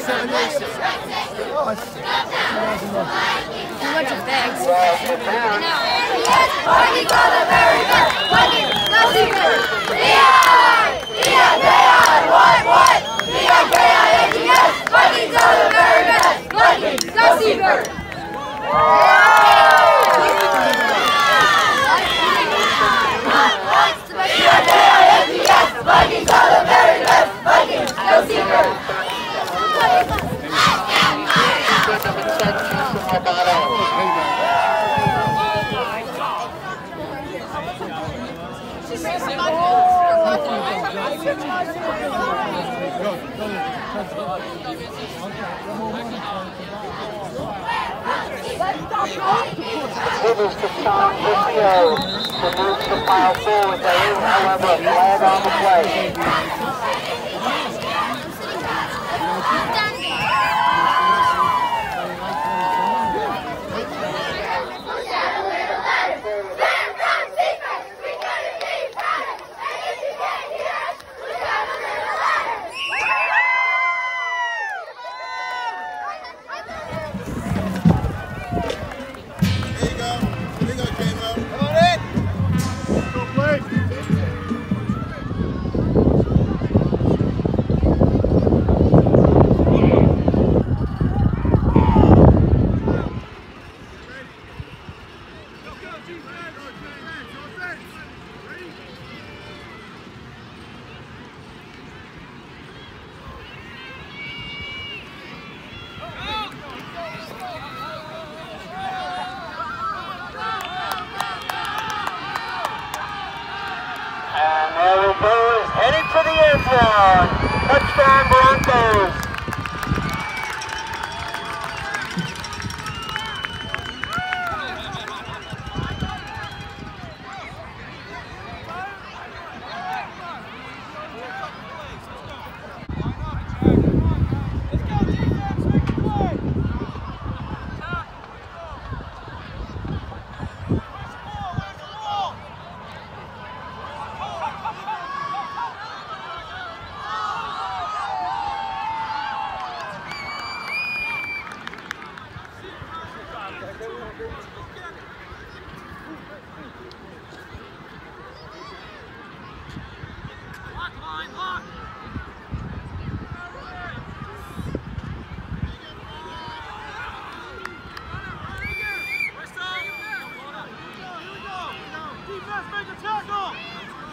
Too much of down. Vikings are the very best. Vikings, go Seaford. V-I, V-I-K-I, what, what? V-I-K-I-N-G-S. Vikings are the very best. Vikings, go Seaford. V-I-K-I-N-G-S. Vikings are the very best. Vikings, go Seaford. Number 10, Jason Lobato. Dribbles to Vizio to move the file forward. There is, however, flag on the play. And there it goes, headed for the end zone. Touchdown Broncos. ¡Flaco!